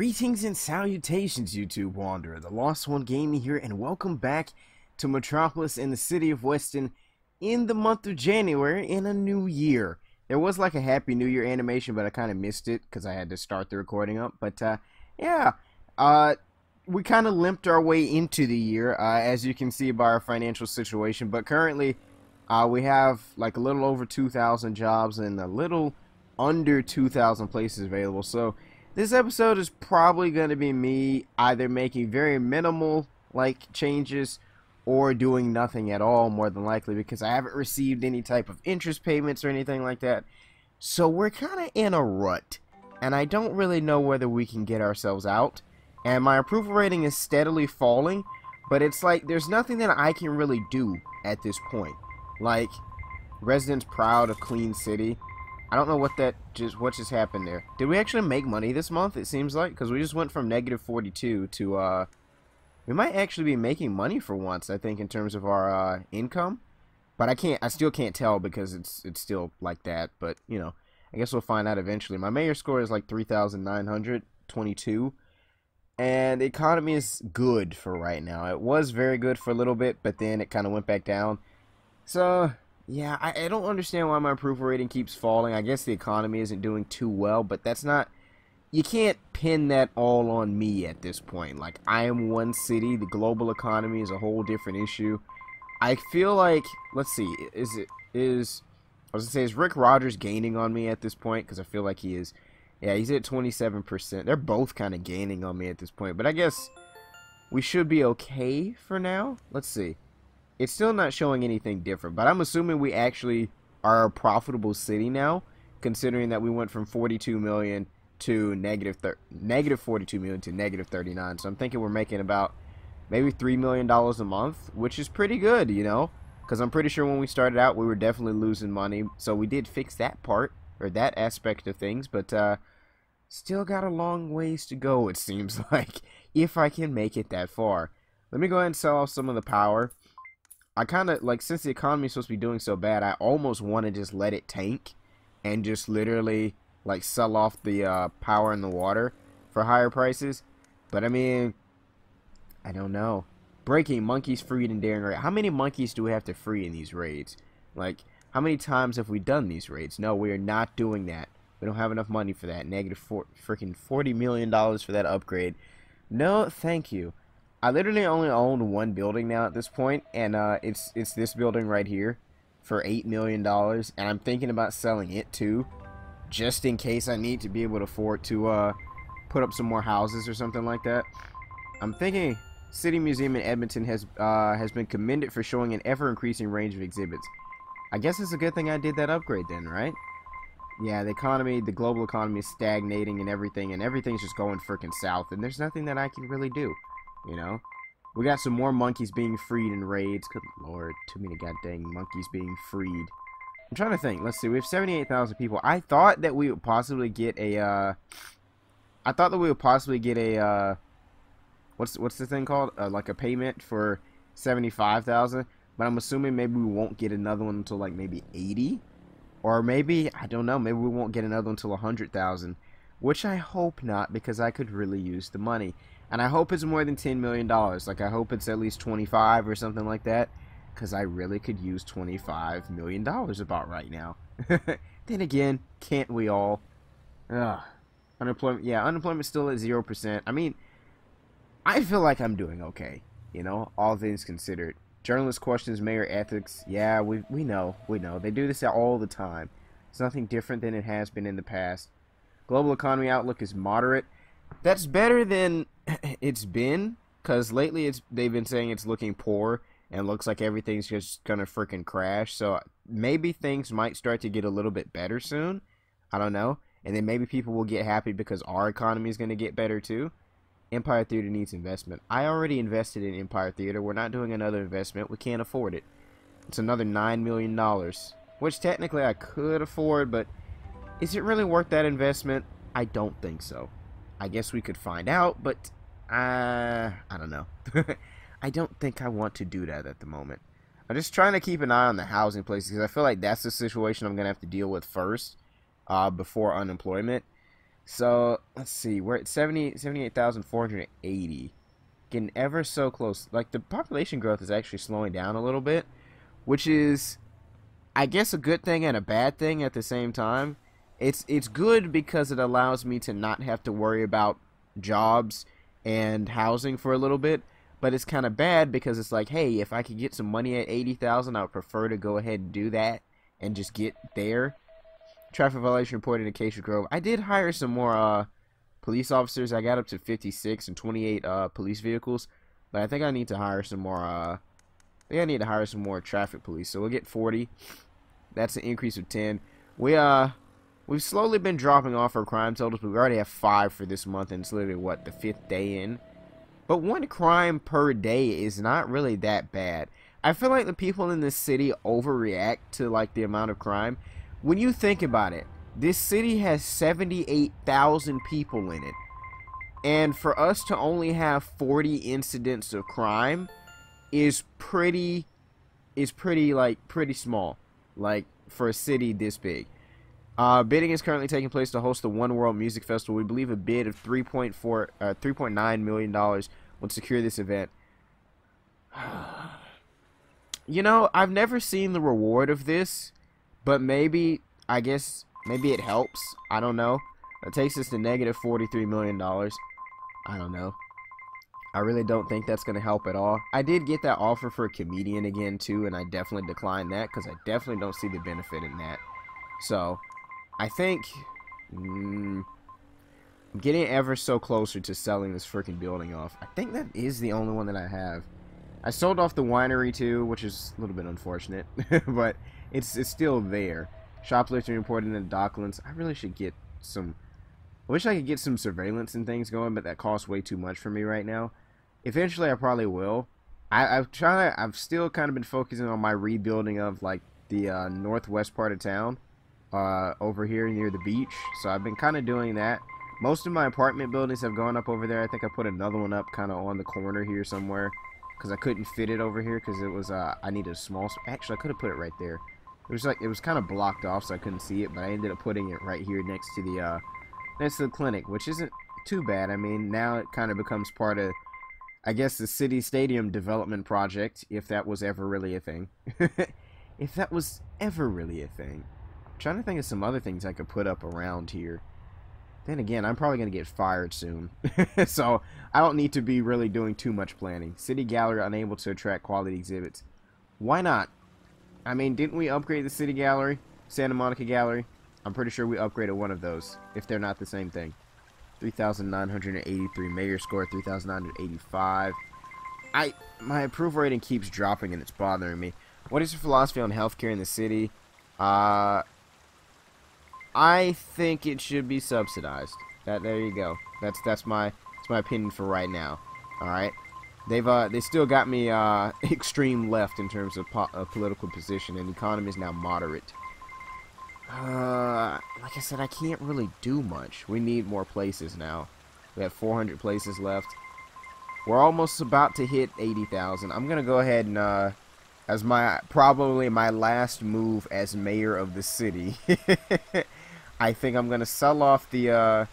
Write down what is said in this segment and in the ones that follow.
Greetings and salutations, YouTube Wanderer. The Lost One Gaming here, and welcome back to Metropolis in the city of Weston in the month of January in a new year. There was like a Happy New Year animation, but I kind of missed it because I had to start the recording up. But uh, yeah, uh, we kind of limped our way into the year, uh, as you can see by our financial situation. But currently, uh, we have like a little over 2,000 jobs and a little under 2,000 places available. So this episode is probably going to be me either making very minimal like changes or doing nothing at all more than likely because I haven't received any type of interest payments or anything like that. So we're kind of in a rut and I don't really know whether we can get ourselves out. And my approval rating is steadily falling, but it's like there's nothing that I can really do at this point. Like residents proud of clean city I don't know what that just what just happened there. Did we actually make money this month? It seems like because we just went from negative 42 to uh, we might actually be making money for once. I think in terms of our uh, income, but I can't. I still can't tell because it's it's still like that. But you know, I guess we'll find out eventually. My mayor score is like 3,922, and the economy is good for right now. It was very good for a little bit, but then it kind of went back down. So yeah, I, I don't understand why my approval rating keeps falling. I guess the economy isn't doing too well, but that's not you can't pin that all on me at this point. Like, I am one city. The global economy is a whole different issue. I feel like, let's see, is it, is, I was to say, is Rick Rogers gaining on me at this point? Because I feel like he is. Yeah, he's at 27%. They're both kind of gaining on me at this point. But I guess we should be okay for now. Let's see it's still not showing anything different. But I'm assuming we actually are a profitable city now, considering that we went from 42 million to negative negative 42 million to negative 39. So I'm thinking we're making about maybe three million dollars a month, which is pretty good, you know. Because I'm pretty sure when we started out, we were definitely losing money. So we did fix that part or that aspect of things, but uh, still got a long ways to go. It seems like if I can make it that far. Let me go ahead and sell off some of the power. I kind of like since the economy is supposed to be doing so bad, I almost want to just let it tank and just literally like sell off the uh, power and the water for higher prices. But I mean, I don't know. Breaking monkeys freed in daring raid. How many monkeys do we have to free in these raids? Like, how many times have we done these raids? No, we are not doing that. We don't have enough money for that. Negative four, freaking forty million dollars for that upgrade. No, thank you. I literally only own one building now at this point, and uh, it's it's this building right here for eight million dollars, and I'm thinking about selling it too, just in case I need to be able to afford to uh, put up some more houses or something like that. I'm thinking City Museum in Edmonton has uh, has been commended for showing an ever-increasing range of exhibits. I guess it's a good thing I did that upgrade then, right? Yeah, the economy, the global economy is stagnating and everything, and everything's just going freaking south, and there's nothing that I can really do. You know? We got some more monkeys being freed in raids. Good lord, too many goddamn monkeys being freed. I'm trying to think. Let's see. We have 78,000 people. I thought that we would possibly get a, uh... I thought that we would possibly get a, uh... What's, what's the thing called? Uh, like a payment for 75,000. But I'm assuming maybe we won't get another one until, like, maybe 80? Or maybe, I don't know, maybe we won't get another one until 100,000. Which I hope not, because I could really use the money. And I hope it's more than $10 million. Like, I hope it's at least 25 or something like that. Because I really could use $25 million about right now. then again, can't we all? Ugh. Unemployment, yeah, unemployment still at 0%. I mean, I feel like I'm doing okay. You know, all things considered. Journalist questions mayor ethics. Yeah, we, we know. We know. They do this all the time. It's nothing different than it has been in the past. Global economy outlook is moderate. That's better than it's been because lately it's they've been saying it's looking poor and looks like everything's just gonna freaking crash. So maybe things might start to get a little bit better soon. I don't know. And then maybe people will get happy because our economy is gonna get better too. Empire Theater needs investment. I already invested in Empire Theater. We're not doing another investment. We can't afford it. It's another $9 million. Which technically I could afford, but is it really worth that investment? I don't think so. I guess we could find out, but I don't know. I don't think I want to do that at the moment. I'm just trying to keep an eye on the housing places because I feel like that's the situation I'm going to have to deal with first uh, before unemployment. So let's see, we're at 70, 78,480. Getting ever so close. Like the population growth is actually slowing down a little bit, which is, I guess, a good thing and a bad thing at the same time. It's it's good because it allows me to not have to worry about jobs and housing for a little bit. But it's kind of bad because it's like, hey, if I could get some money at 80,000, I would prefer to go ahead and do that and just get there. Traffic violation reported in Acacia Grove. I did hire some more uh, police officers. I got up to 56 and 28 uh, police vehicles. But I think I need to hire some more. Uh, I think I need to hire some more traffic police. So we'll get 40. That's an increase of 10. We uh, we've slowly been dropping off our crime totals. We already have five for this month, and it's literally what the fifth day in. But one crime per day is not really that bad. I feel like the people in this city overreact to like the amount of crime. When you think about it, this city has 78,000 people in it. And for us to only have 40 incidents of crime is pretty is pretty like pretty small like for a city this big. Uh, bidding is currently taking place to host the One World Music Festival. We believe a bid of 3.4 uh, 3.9 million dollars would secure this event. you know, I've never seen the reward of this, but maybe, I guess, maybe it helps. I don't know. It takes us to negative $43 million. I don't know. I really don't think that's going to help at all. I did get that offer for a comedian again, too, and I definitely declined that because I definitely don't see the benefit in that. So, I think... Mm, I'm getting ever so closer to selling this freaking building off. I think that is the only one that I have. I sold off the winery too, which is a little bit unfortunate, but it's it's still there. Shoplifting reported in the Docklands. I really should get some. I wish I could get some surveillance and things going, but that costs way too much for me right now. Eventually, I probably will. I, I've tried. I've still kind of been focusing on my rebuilding of like the uh, northwest part of town, uh, over here near the beach. So I've been kind of doing that. Most of my apartment buildings have gone up over there. I think I put another one up kind of on the corner here somewhere. Because I couldn't fit it over here because it was, uh, I needed a small, actually I could have put it right there. It was like, it was kind of blocked off so I couldn't see it, but I ended up putting it right here next to the, uh, next to the clinic, which isn't too bad. I mean, now it kind of becomes part of, I guess, the city stadium development project, if that was ever really a thing. if that was ever really a thing. Trying to think of some other things I could put up around here. Then again, I'm probably going to get fired soon. so, I don't need to be really doing too much planning. City Gallery unable to attract quality exhibits. Why not? I mean, didn't we upgrade the City Gallery? Santa Monica Gallery? I'm pretty sure we upgraded one of those, if they're not the same thing. 3,983. Mayor score 3,985. I My approval rating keeps dropping and it's bothering me. What is your philosophy on healthcare in the city? Uh, I think it should be subsidized. That there you go. That's that's my that's my opinion for right now. All right. They've uh they still got me uh extreme left in terms of po political position, and economy is now moderate. Uh, like I said, I can't really do much. We need more places now. We have 400 places left. We're almost about to hit 80,000. I'm gonna go ahead and uh, as my probably my last move as mayor of the city. I think I'm gonna sell off the uh,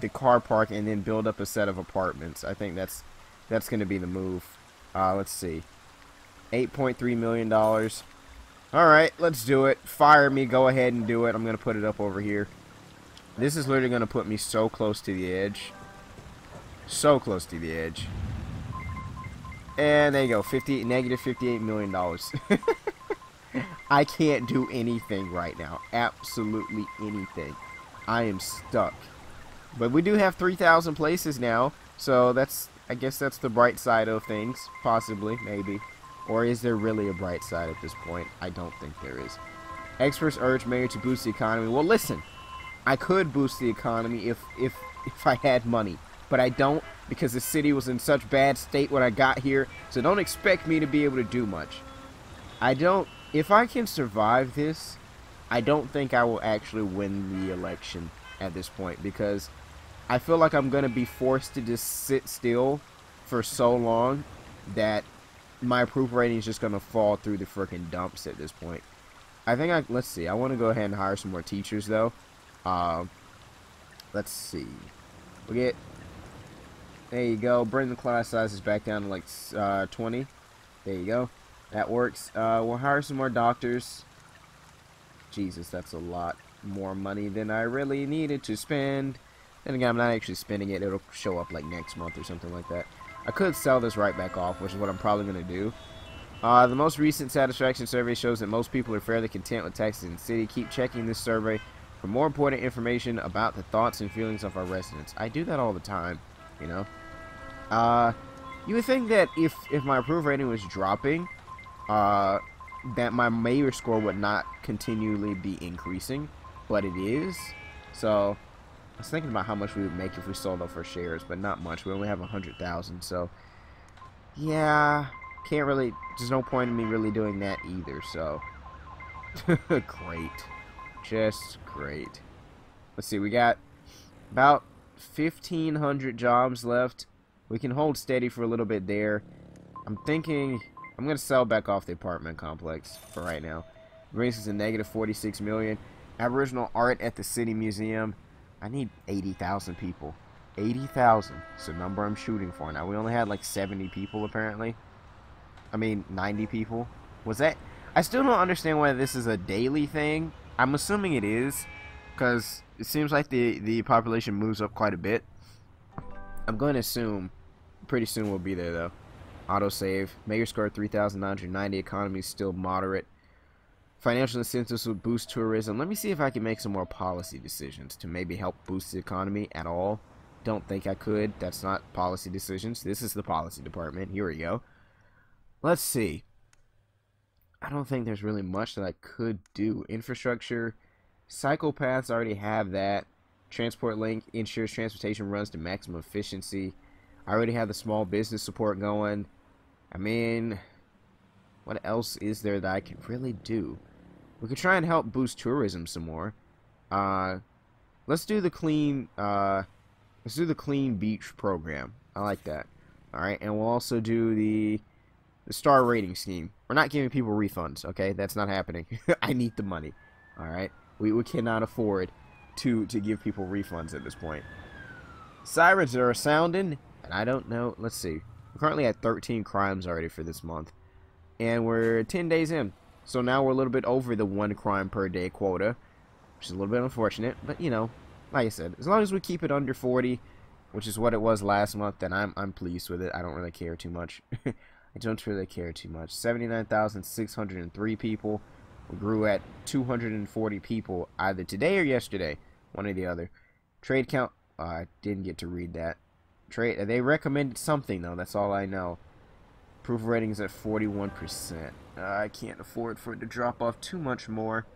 the car park and then build up a set of apartments. I think that's that's gonna be the move. Uh, let's see, eight point three million dollars. All right, let's do it. Fire me. Go ahead and do it. I'm gonna put it up over here. This is literally gonna put me so close to the edge. So close to the edge. And there you go, 50 negative 58 million dollars. I can't do anything right now. Absolutely anything. I am stuck. But we do have 3,000 places now. So that's, I guess that's the bright side of things. Possibly, maybe. Or is there really a bright side at this point? I don't think there is. Experts urge mayor to boost the economy. Well, listen. I could boost the economy if, if, if I had money. But I don't because the city was in such bad state when I got here. So don't expect me to be able to do much. I don't if I can survive this, I don't think I will actually win the election at this point because I feel like I'm going to be forced to just sit still for so long that my approval rating is just going to fall through the freaking dumps at this point. I think I, let's see, I want to go ahead and hire some more teachers though. Uh, let's see. We get, there you go, bring the class sizes back down to like uh, 20. There you go. That works. Uh, we'll hire some more doctors. Jesus, that's a lot more money than I really needed to spend. Then again, I'm not actually spending it. It'll show up like next month or something like that. I could sell this right back off, which is what I'm probably going to do. Uh, the most recent satisfaction survey shows that most people are fairly content with Texas and City. Keep checking this survey for more important information about the thoughts and feelings of our residents. I do that all the time, you know. Uh, you would think that if if my approval rating was dropping, uh, that my mayor score would not continually be increasing, but it is. So I was thinking about how much we would make if we sold off our shares, but not much. We only have a hundred thousand, so yeah, can't really. There's no point in me really doing that either. So great, just great. Let's see, we got about 1,500 jobs left. We can hold steady for a little bit there. I'm thinking I'm gonna sell back off the apartment complex for right now. Brings us a negative 46 million. Aboriginal art at the City Museum I need 80,000 people. 80,000 is the number I'm shooting for. Now, we only had like 70 people, apparently. I mean, 90 people. Was that... I still don't understand why this is a daily thing. I'm assuming it is. Because it seems like the, the population moves up quite a bit. I'm going to assume pretty soon we'll be there, though. Autosave. Mayor score 3,990. Economy is still moderate. Financial incentives would boost tourism. Let me see if I can make some more policy decisions to maybe help boost the economy at all. Don't think I could. That's not policy decisions. This is the policy department. Here we go. Let's see. I don't think there's really much that I could do. Infrastructure. Psychopaths already have that. Transport Link ensures transportation runs to maximum efficiency. I already have the small business support going. I mean, what else is there that I can really do? We could try and help boost tourism some more. Uh, let's do the clean. Uh, let's do the clean beach program. I like that. All right, and we'll also do the the star rating scheme. We're not giving people refunds. Okay, that's not happening. I need the money. All right, we we cannot afford to to give people refunds at this point. Sirens are sounding, and I don't know. Let's see. Currently at 13 crimes already for this month, and we're 10 days in. So now we're a little bit over the one crime per day quota, which is a little bit unfortunate. But, you know, like I said, as long as we keep it under 40, which is what it was last month, then I'm, I'm pleased with it. I don't really care too much. I don't really care too much. 79,603 people. We grew at 240 people either today or yesterday. One or the other. Trade count. Uh, I didn't get to read that. Trade. They recommended something, though. That's all I know. Proof rating is at 41%. Uh, I can't afford for it to drop off too much more.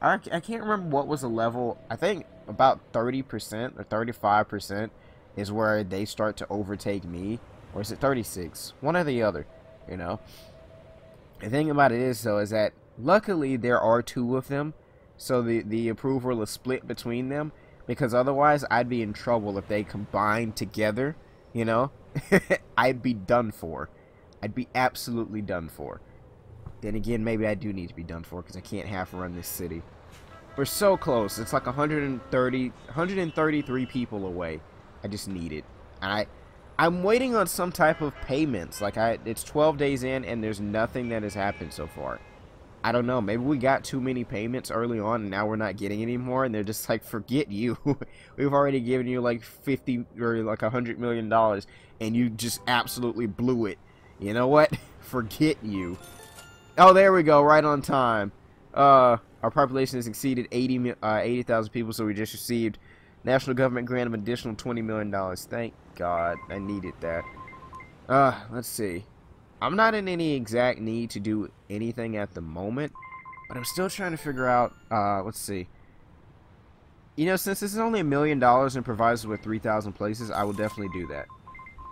I, I can't remember what was the level. I think about 30% or 35% is where they start to overtake me. Or is it 36? One or the other, you know. The thing about it is, though, is that luckily there are two of them. So the, the approval is split between them. Because otherwise, I'd be in trouble if they combined together, you know. I'd be done for. I'd be absolutely done for. Then again, maybe I do need to be done for because I can't half run this city. We're so close. It's like 130, 133 people away. I just need it. I, I'm waiting on some type of payments. Like I, it's 12 days in and there's nothing that has happened so far. I don't know. Maybe we got too many payments early on and now we're not getting any more. And they're just like, forget you. We've already given you like 50 or like 100 million dollars and you just absolutely blew it you know what? Forget you. Oh, there we go. Right on time. Uh, our population has exceeded 80 uh, 80,000 people, so we just received national government grant of additional $20 million. Thank God. I needed that. Uh, let's see. I'm not in any exact need to do anything at the moment, but I'm still trying to figure out, uh, let's see. You know, since this is only a million dollars and provides with 3,000 places, I will definitely do that.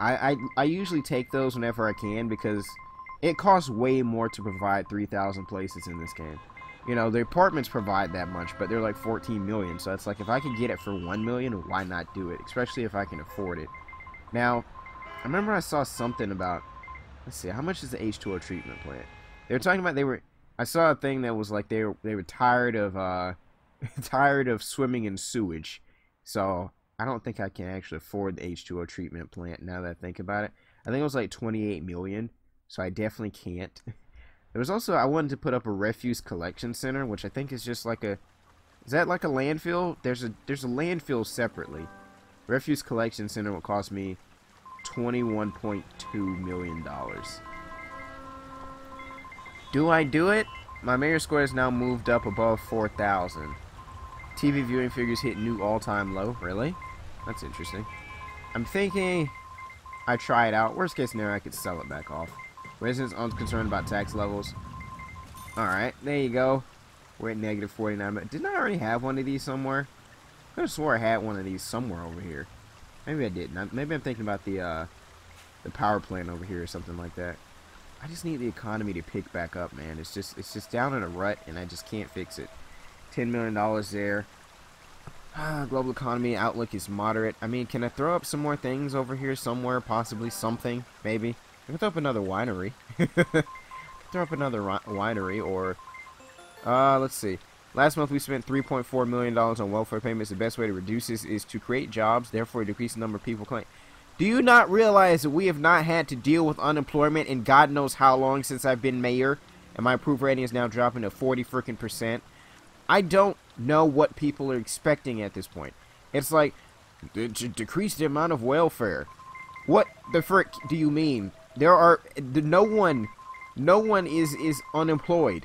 I, I, I usually take those whenever I can because it costs way more to provide 3,000 places in this game. You know, the apartments provide that much, but they're like 14 million. So it's like, if I could get it for 1 million, why not do it? Especially if I can afford it. Now, I remember I saw something about, let's see, how much is the H2O treatment plant? They were talking about, they were, I saw a thing that was like, they were, they were tired of, uh, tired of swimming in sewage. So, I don't think I can actually afford the H2O treatment plant now that I think about it. I think it was like 28 million, so I definitely can't. there was also I wanted to put up a refuse collection center, which I think is just like a is that like a landfill? There's a there's a landfill separately. Refuse collection center will cost me $21.2 million. Do I do it? My mayor score has now moved up above 4,000. TV viewing figures hit new all-time low. Really? That's interesting. I'm thinking I try it out. Worst case scenario, I could sell it back off. Residents aren't concerned about tax levels. Alright, there you go. We're at negative 49. But didn't I already have one of these somewhere? I could have swore I had one of these somewhere over here. Maybe I didn't. Maybe I'm thinking about the uh, the power plant over here or something like that. I just need the economy to pick back up, man. It's just it's just down in a rut, and I just can't fix it. Ten million dollars there. Ah, global economy outlook is moderate. I mean, can I throw up some more things over here somewhere? Possibly something, maybe. I can throw up another winery. throw up another winery, or uh, let's see. Last month we spent $3.4 million on welfare payments. The best way to reduce this is to create jobs, therefore decrease the number of people claim. Do you not realize that we have not had to deal with unemployment in God knows how long since I've been mayor? And my approval rating is now dropping to 40 freaking percent. I don't know what people are expecting at this point. It's like, decrease the amount of welfare. What the frick do you mean? There are, no one, no one is, is unemployed.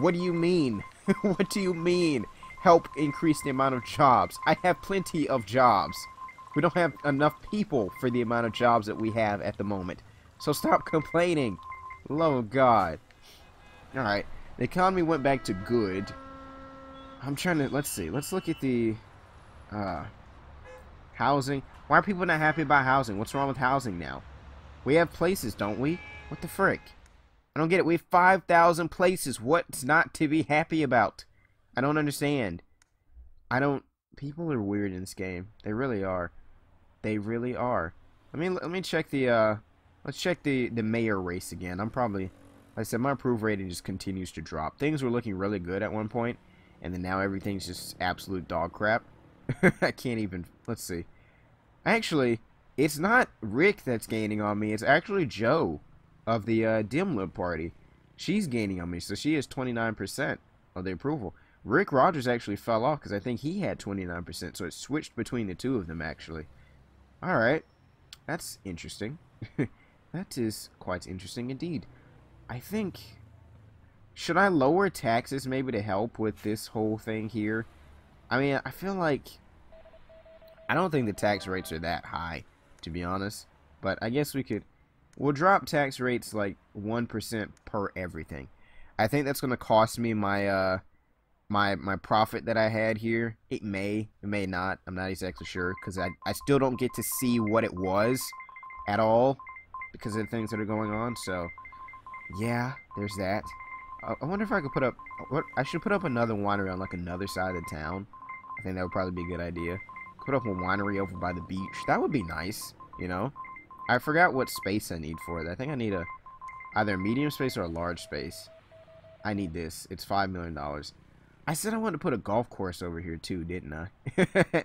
What do you mean? what do you mean? Help increase the amount of jobs. I have plenty of jobs. We don't have enough people for the amount of jobs that we have at the moment. So stop complaining. Love of God. Alright. The economy went back to good. I'm trying to, let's see. Let's look at the, uh, housing. Why are people not happy about housing? What's wrong with housing now? We have places, don't we? What the frick? I don't get it. We have 5,000 places. What's not to be happy about? I don't understand. I don't... People are weird in this game. They really are. They really are. Let me let me check the uh let's check the the mayor race again. I'm probably like I said my approval rating just continues to drop. Things were looking really good at one point and then now everything's just absolute dog crap. I can't even let's see. Actually, it's not Rick that's gaining on me. It's actually Joe of the uh, party. She's gaining on me, so she has 29% of the approval. Rick Rogers actually fell off because I think he had 29%, so it switched between the two of them, actually. Alright, that's interesting. that is quite interesting indeed. I think... Should I lower taxes maybe to help with this whole thing here? I mean, I feel like... I don't think the tax rates are that high, to be honest. But I guess we could We'll drop tax rates like 1% per everything. I think that's going to cost me my uh my my profit that I had here. It may, it may not. I'm not exactly sure because I, I still don't get to see what it was at all because of the things that are going on. So, yeah, there's that. I, wonder if I could put up, what I should put up another winery on like another side of the town. I think that would probably be a good idea. Put up a winery over by the beach. That would be nice, you know? I forgot what space I need for it. I think I need a either a medium space or a large space. I need this. It's $5 million. I said I wanted to put a golf course over here too, didn't I?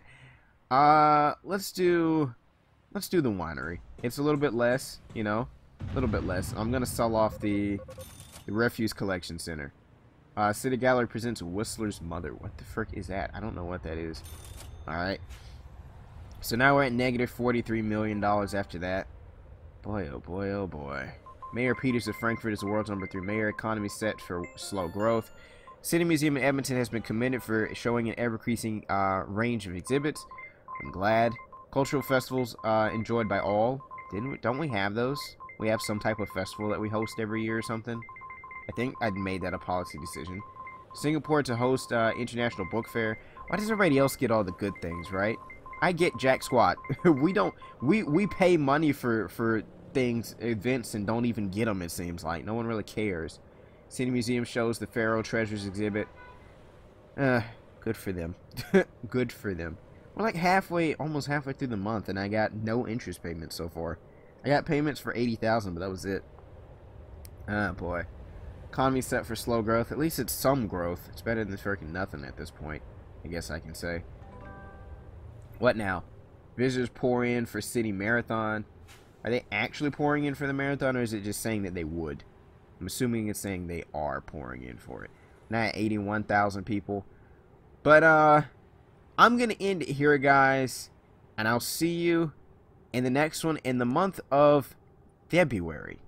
uh, let's do let's do the winery. It's a little bit less, you know, a little bit less. I'm gonna sell off the, the refuse collection center. Uh, City Gallery presents Whistler's Mother. What the frick is that? I don't know what that is. All right. So now we're at negative $43 million after that. Boy, oh boy, oh boy. Mayor Peters of Frankfurt is the world's number three mayor. Economy set for slow growth. City Museum in Edmonton has been commended for showing an ever-increasing uh, range of exhibits. I'm glad. Cultural festivals uh, enjoyed by all. Didn't we, don't we have those? We have some type of festival that we host every year or something. I think I'd made that a policy decision. Singapore to host uh, International Book Fair. Why does everybody else get all the good things, right? I get jack squat. we don't we we pay money for for things events and don't even get them it seems like. No one really cares. City Museum shows the Pharaoh Treasures exhibit. Uh, good for them. good for them. We're like halfway, almost halfway through the month, and I got no interest payments so far. I got payments for 80000 but that was it. Ah, boy. Economy set for slow growth. At least it's some growth. It's better than freaking nothing at this point. I guess I can say. What now? Visitors pour in for city marathon. Are they actually pouring in for the marathon, or is it just saying that they would? I'm assuming it's saying they are pouring in for it. Now at 81,000 people. But, uh, I'm going to end it here, guys. And I'll see you in the next one in the month of February.